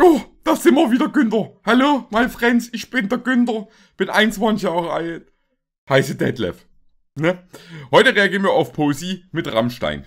Oh, da sind wir wieder, Günther. Hallo, my friends, ich bin der Günther. Bin 21 Jahre alt. Heiße Detlef. Ne? Heute reagieren wir auf Posi mit Rammstein.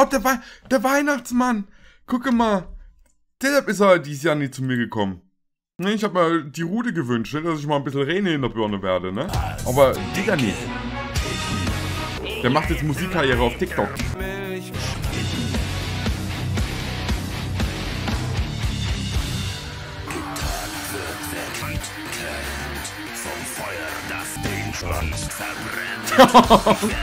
Oh, der, Wei der Weihnachtsmann. Gucke mal. Deshalb ist er dieses Jahr nicht zu mir gekommen. Ne, Ich habe mir die Route gewünscht, ne, dass ich mal ein bisschen Rene in der Birne werde, ne? Aber wieder nicht. Der macht jetzt Musikkarriere auf TikTok. vom Feuer, das den Schwanz verbrennt.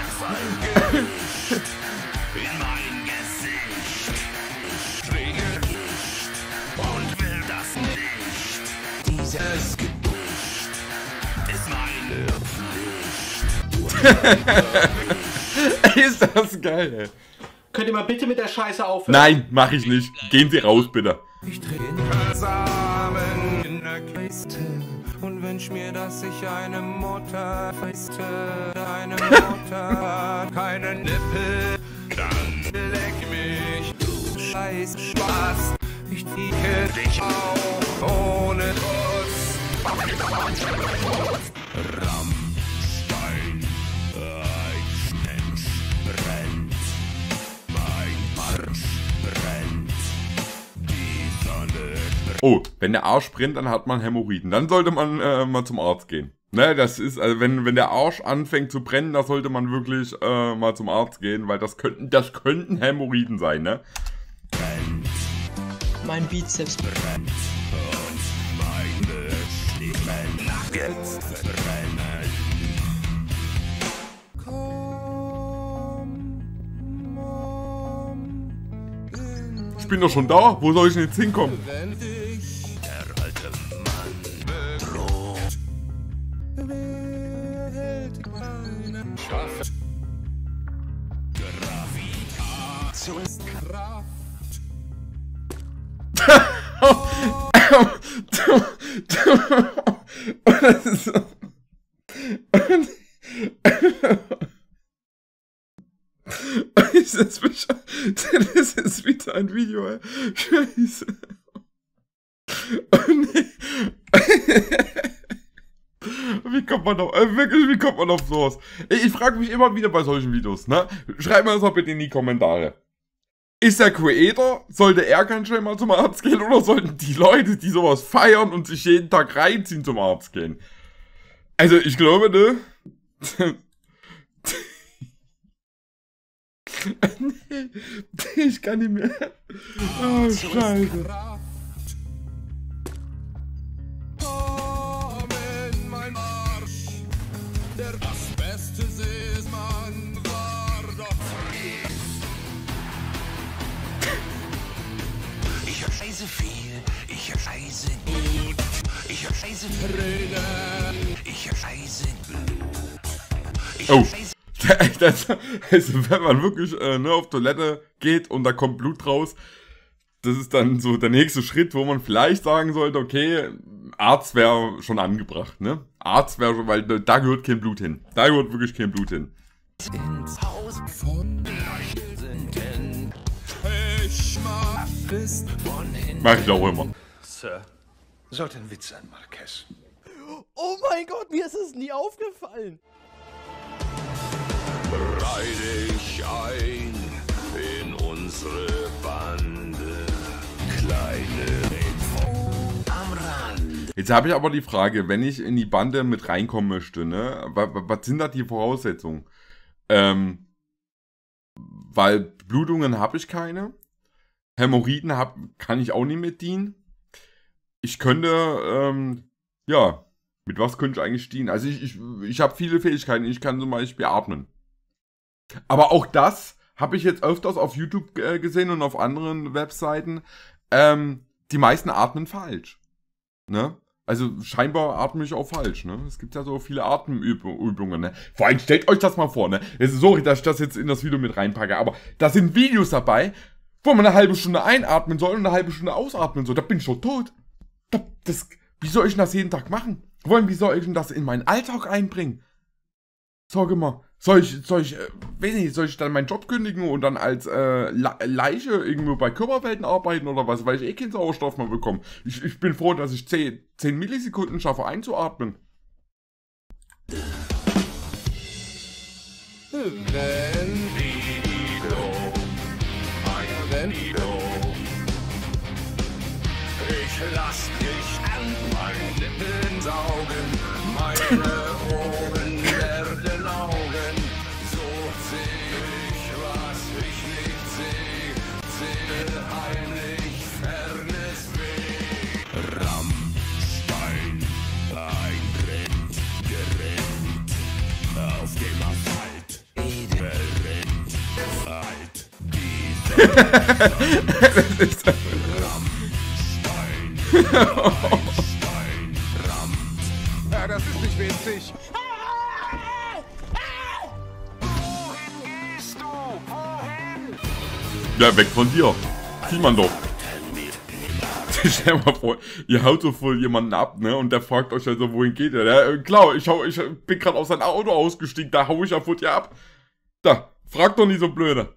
ist das geil, ey. Könnt ihr mal bitte mit der Scheiße aufhören? Nein, mach ich nicht. Gehen Sie raus, bitte. Ich trinke Samen in der Kiste und wünsch mir, dass ich eine Mutter feste. Eine Mutter, keine Nippel, Dann leck mich, du scheiß Spaß. Ich tieke dich auf ohne Kuss. Rammstein, Oh, wenn der Arsch brennt, dann hat man Hämorrhoiden. Dann sollte man äh, mal zum Arzt gehen. Ne, das ist, also wenn, wenn der Arsch anfängt zu brennen, da sollte man wirklich äh, mal zum Arzt gehen, weil das könnten, das könnten Hämorrhoiden sein, ne? Mein Bizeps. brennt und meine Stimmen Nuggets brennen. Ich bin doch schon da, wo soll ich denn jetzt hinkommen? Kraft. Gravitationskraft. Ist so- Ist das, besch- das ist wieder ein Video, ey. Scheiße. Oh nee. Kommt man auf, äh, wirklich, wie kommt man auf sowas? Ich, ich frage mich immer wieder bei solchen Videos, ne? Schreibt mir das mal bitte in die Kommentare. Ist der Creator, sollte er ganz schnell mal zum Arzt gehen oder sollten die Leute, die sowas feiern und sich jeden Tag reinziehen, zum Arzt gehen? Also, ich glaube, ne? nee, ich kann nicht mehr. Oh, scheiße. Scheiße Tränen, ich scheiße Blut. Ich Oh. scheiße Das, also, wenn man wirklich äh, ne, auf Toilette geht und da kommt Blut raus, das ist dann so der nächste Schritt, wo man vielleicht sagen sollte, okay, Arzt wäre schon angebracht, ne? Arzt wäre schon, weil da gehört kein Blut hin. Da gehört wirklich kein Blut hin. ins Haus von Leuchtenden. ich mach bist Von hinten. Mach ich auch immer. Sir, sollte ein Witz sein, Marquez. Oh mein Gott, mir ist es nie aufgefallen. Reih dich ein in unsere Bande. Kleine Info am Rand. Jetzt habe ich aber die Frage, wenn ich in die Bande mit reinkommen möchte, ne? wa- wa- Was sind da die Voraussetzungen? Ähm, weil Blutungen habe ich keine. Hämorrhoiden hab, kann ich auch nicht mit dienen. Ich könnte, ähm, ja, mit was könnte ich eigentlich dienen? Also ich, ich, ich habe viele Fähigkeiten. Ich kann zum Beispiel atmen. Aber auch das habe ich jetzt öfters auf YouTube äh, gesehen und auf anderen Webseiten. Ähm, die meisten atmen falsch. Ne? Also scheinbar atme ich auch falsch, ne? Es gibt ja so viele Atemübungen, ne? Vor allem stellt euch das mal vor, ne? Es ist sorry, dass ich das jetzt in das Video mit reinpacke, aber da sind Videos dabei, wo man eine halbe Stunde einatmen soll und eine halbe Stunde ausatmen soll. Da bin ich schon tot. Da, das, wie soll ich das jeden Tag machen? Vor allem, wie soll ich denn das in meinen Alltag einbringen? Sag mal, soll ich, soll ich, äh, weiß nicht, soll ich dann meinen Job kündigen und dann als äh, Le Leiche irgendwo bei Körperwelten arbeiten oder was, weil ich eh keinen Sauerstoff mehr bekomme? Ich, ich bin froh, dass ich 10, 10 Millisekunden schaffe einzuatmen. Ich lass dich an meinen Lippen saugen, meine Ohren werden Augen. So seh ich, was ich nicht seh, sehe heimlich fernes Weh. Rammstein, ein Rind, gerinnt, auf dem Asphalt, verrinnt, alt, Das ist nicht witzig. Ja, weg von dir. Sieht man doch. Stell mal vor, ihr haut so voll jemanden ab, ne? Und der fragt euch also, wohin geht er? Ja, klar, ich, hau, ich bin gerade aus seinem Auto ausgestiegen, da hau ich ja vor dir ab. Da, frag doch nicht so blöde.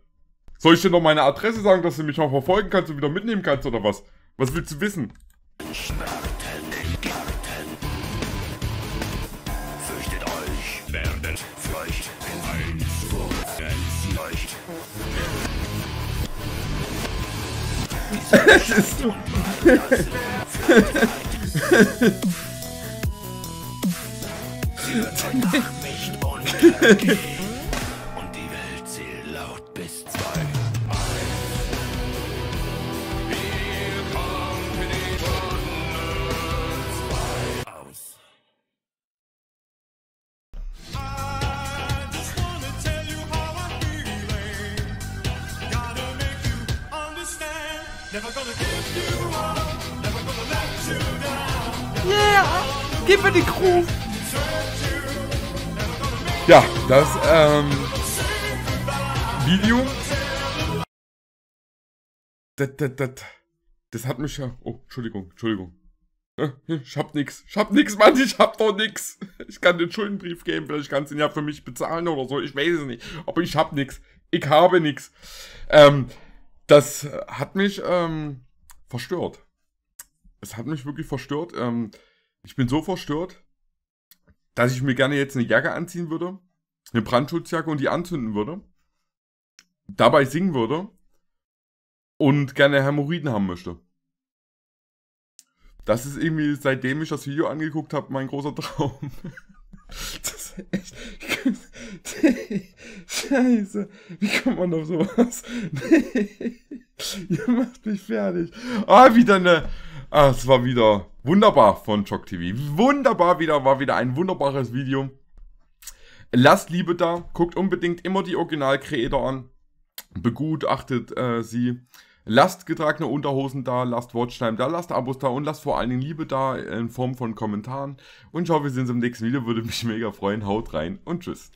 Soll ich dir noch meine Adresse sagen, dass du mich noch verfolgen kannst und wieder mitnehmen kannst oder was? Was willst du wissen? Fürchtet werdet feucht, ein Sturz leucht. Das ist so. Nicht untergehen. Und die Welt zählt laut bis zwei. Gib mir die Crew. Ja, das, ähm. Video. Das, das, das, das hat mich ja. Oh, Entschuldigung, Entschuldigung. Äh, Ich hab nix. Ich hab nix, Mann, ich hab doch nix. Ich kann den Schuldenbrief geben, vielleicht kannst du ihn ja für mich bezahlen oder so. Ich weiß es nicht. Aber ich hab nix. Ich habe nix. Ähm, das hat mich, ähm, verstört. Es hat mich wirklich verstört. Ähm, ich bin so verstört, dass ich mir gerne jetzt eine Jacke anziehen würde, eine Brandschutzjacke und die anzünden würde, dabei singen würde und gerne Hämorrhoiden haben möchte. Das ist irgendwie, seitdem ich das Video angeguckt habe, mein großer Traum. Scheiße. Wie kommt man auf sowas? Ihr macht mich fertig. Ah, wieder eine. Ah, es war wieder wunderbar von Choc TV. Wunderbar wieder, war wieder ein wunderbares Video. Lasst Liebe da. Guckt unbedingt immer die Original-Creator an. Begutachtet äh, sie. Lasst getragene Unterhosen da, lasst Watchtime da, lasst Abos da und lasst vor allen Dingen Liebe da in Form von Kommentaren. Und ich hoffe, wir sehen uns im nächsten Video. Würde mich mega freuen. Haut rein und tschüss.